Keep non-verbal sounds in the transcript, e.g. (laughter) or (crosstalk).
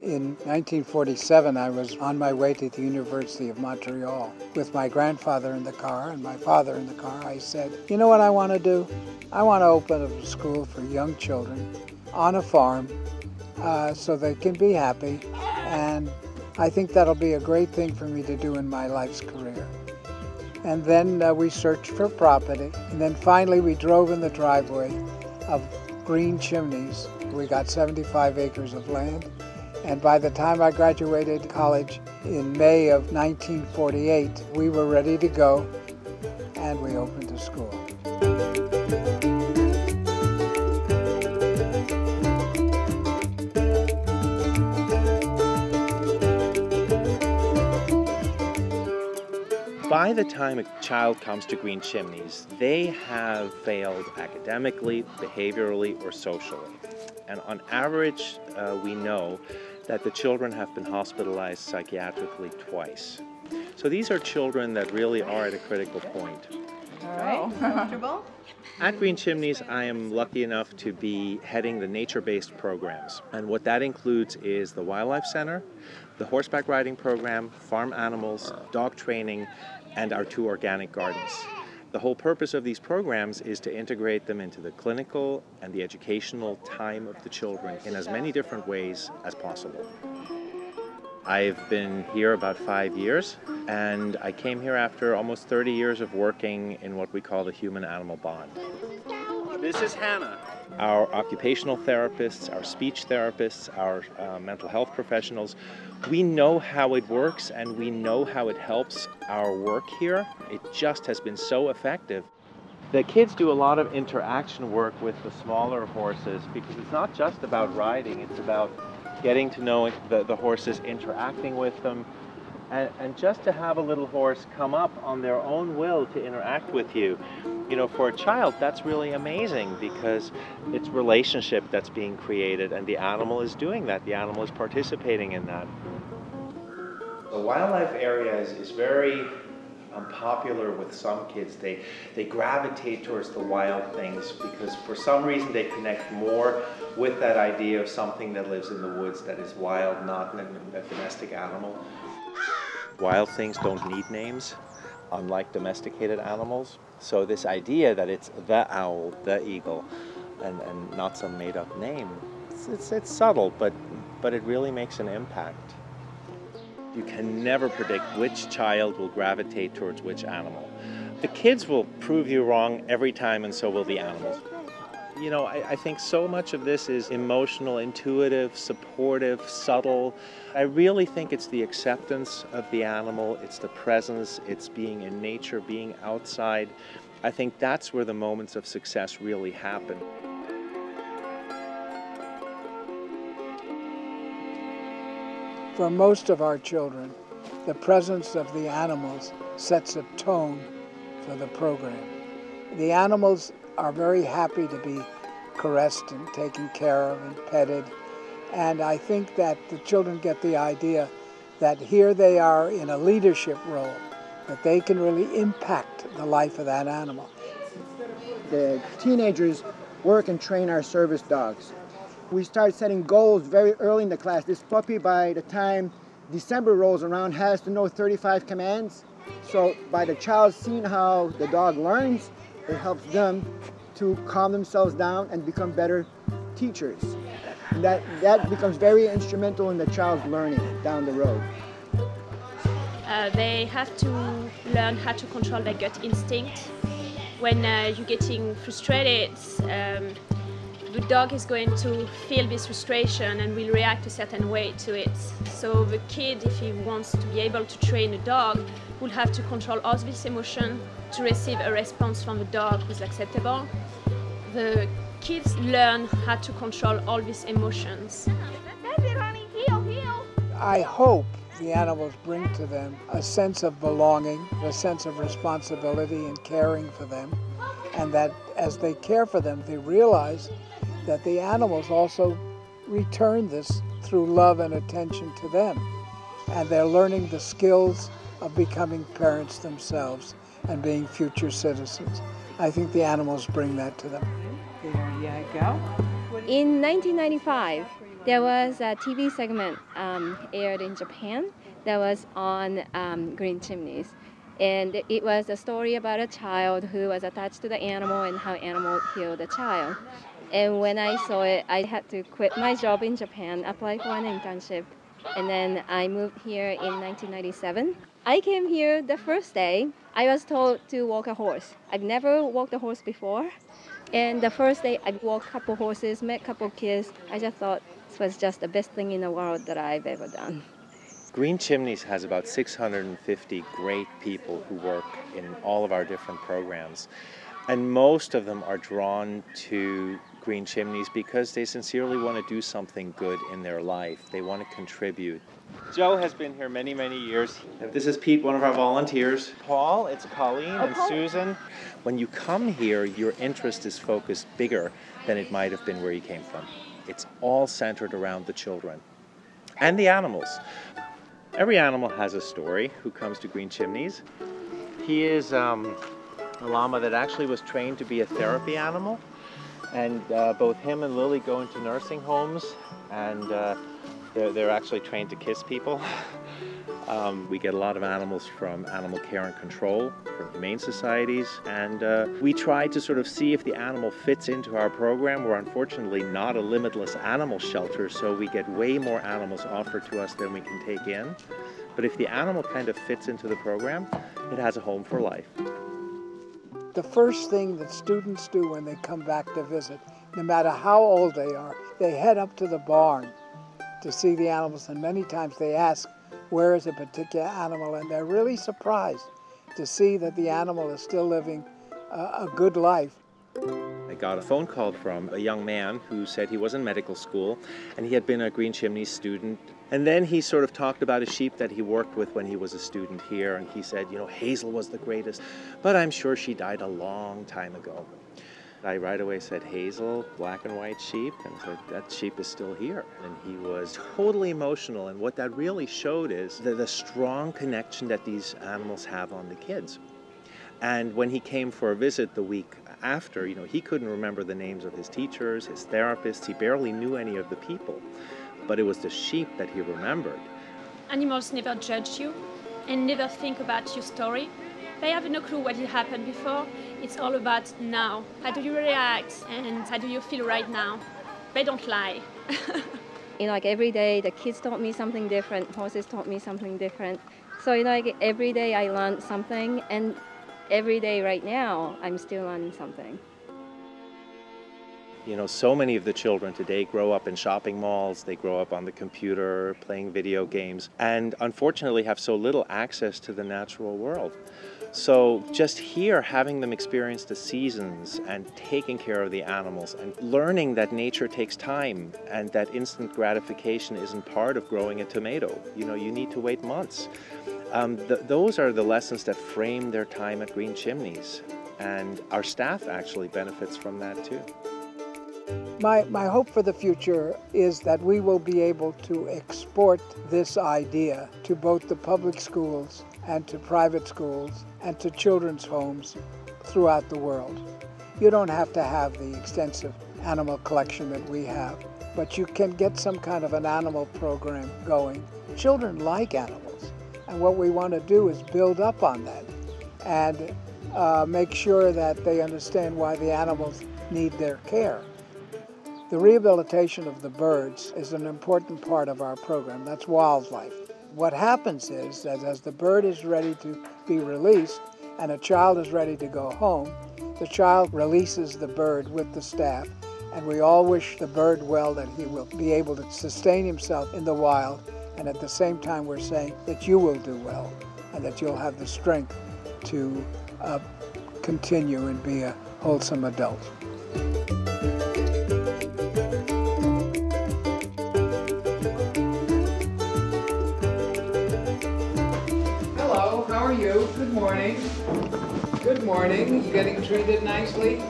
In 1947, I was on my way to the University of Montreal with my grandfather in the car and my father in the car. I said, You know what I want to do? I want to open a school for young children on a farm uh, so they can be happy. And I think that'll be a great thing for me to do in my life's career. And then uh, we searched for property. And then finally, we drove in the driveway of Green Chimneys. We got 75 acres of land. And by the time I graduated college in May of 1948, we were ready to go and we opened a school. By the time a child comes to Green Chimneys, they have failed academically, behaviorally, or socially. And on average, uh, we know that the children have been hospitalized psychiatrically twice. So these are children that really are at a critical point. All right, (laughs) comfortable? At Green Chimneys, I am lucky enough to be heading the nature based programs. And what that includes is the Wildlife Center, the horseback riding program, farm animals, dog training, and our two organic gardens. The whole purpose of these programs is to integrate them into the clinical and the educational time of the children in as many different ways as possible. I've been here about five years, and I came here after almost 30 years of working in what we call the human animal bond. This is Hannah. Our occupational therapists, our speech therapists, our uh, mental health professionals, we know how it works and we know how it helps our work here. It just has been so effective. The kids do a lot of interaction work with the smaller horses because it's not just about riding, it's about getting to know the, the horses, interacting with them, and, and just to have a little horse come up on their own will to interact with you. You know, for a child, that's really amazing because it's relationship that's being created and the animal is doing that. The animal is participating in that. The wildlife area is, is very unpopular with some kids. They they gravitate towards the wild things because for some reason they connect more with that idea of something that lives in the woods that is wild, not a domestic animal. Wild things don't need names, unlike domesticated animals. So this idea that it's the owl, the eagle, and, and not some made up name, it's, it's, it's subtle, but, but it really makes an impact. You can never predict which child will gravitate towards which animal. The kids will prove you wrong every time, and so will the animals. You know, I, I, think so much of this is emotional, intuitive, supportive, subtle. I really think it's the acceptance of the animal, it's the presence, it's being in nature, being outside. I think that's where the moments of success really happen. For most of our children, the presence of the animals sets a tone for the program. The animals are very happy to be caressed and taken care of and petted. And I think that the children get the idea that here they are in a leadership role, that they can really impact the life of that animal. The teenagers work and train our service dogs. We start setting goals very early in the class. This puppy, by the time December rolls around, has to know 35 commands. So by the child seeing how the dog learns, it helps them to calm themselves down and become better teachers. And that, that becomes very instrumental in the child's learning down the road. Uh, they have to learn how to control their gut instinct. When uh, you're getting frustrated, um, the dog is going to feel this frustration and will react a certain way to it. So the kid, if he wants to be able to train a dog, will have to control all this emotion to receive a response from the dog who's acceptable. The kids learn how to control all these emotions. I hope the animals bring to them a sense of belonging, a sense of responsibility and caring for them, and that as they care for them, they realize that the animals also return this through love and attention to them. And they're learning the skills of becoming parents themselves and being future citizens. I think the animals bring that to them. There you go. In 1995, There was a TV segment um, aired in Japan that was on um, green chimneys. And it was a story about a child who was attached to the animal and how animal healed the child. And when I saw it, I had to quit my job in Japan, apply for an internship, and then I moved here in 1997. I came here the first day. I was told to walk a horse. I've never walked a horse before. And the first day I walked a couple horses, met a couple kids. I just thought this was just the best thing in the world that I've ever done. Green Chimneys has about 650 great people who work in all of our different programs. And most of them are drawn to Green Chimneys because they sincerely want to do something good in their life. They want to contribute. Joe has been here many, many years. This is Pete, one of our volunteers. Paul, it's Colleen and Susan. When you come here, your interest is focused bigger than it might have been where you came from. It's all centered around the children and the animals. Every animal has a story who comes to Green Chimneys. He is um, a llama that actually was trained to be a therapy animal. And uh, both him and Lily go into nursing homes and uh, they're, they're actually trained to kiss people. (laughs) Um, we get a lot of animals from animal care and control, from humane societies, and uh, we try to sort of see if the animal fits into our program. We're unfortunately not a limitless animal shelter, so we get way more animals offered to us than we can take in. But if the animal kind of fits into the program, it has a home for life. The first thing that students do when they come back to visit, no matter how old they are, they head up to the barn to see the animals, and many times they ask, where is a particular animal, and they're really surprised to see that the animal is still living a, a good life. Got a phone call from a young man who said he was in medical school and he had been a Green Chimney student. And then he sort of talked about a sheep that he worked with when he was a student here. And he said, you know, Hazel was the greatest, but I'm sure she died a long time ago. I right away said, Hazel, black and white sheep, and said, that sheep is still here. And he was totally emotional. And what that really showed is the, the strong connection that these animals have on the kids. And when he came for a visit the week after, you know, he couldn't remember the names of his teachers, his therapists, he barely knew any of the people. But it was the sheep that he remembered. Animals never judge you and never think about your story. They have no clue what had happened before. It's all about now. How do you react and how do you feel right now? They don't lie. (laughs) you know, like every day the kids taught me something different, horses taught me something different. So, you know, like every day I learned something and every day right now I'm still learning something. You know, so many of the children today grow up in shopping malls, they grow up on the computer, playing video games, and unfortunately have so little access to the natural world. So just here, having them experience the seasons and taking care of the animals and learning that nature takes time and that instant gratification isn't part of growing a tomato. You know, you need to wait months. Um, th those are the lessons that frame their time at Green Chimneys. And our staff actually benefits from that too. My, my hope for the future is that we will be able to export this idea to both the public schools and to private schools and to children's homes throughout the world. You don't have to have the extensive animal collection that we have, but you can get some kind of an animal program going. Children like animals, and what we want to do is build up on that and uh, make sure that they understand why the animals need their care. The rehabilitation of the birds is an important part of our program. That's wildlife. What happens is that as the bird is ready to be released and a child is ready to go home, the child releases the bird with the staff, and we all wish the bird well that he will be able to sustain himself in the wild, and at the same time we're saying that you will do well and that you'll have the strength to uh, continue and be a wholesome adult. Hello, how are you? Good morning. Good morning. You getting treated nicely?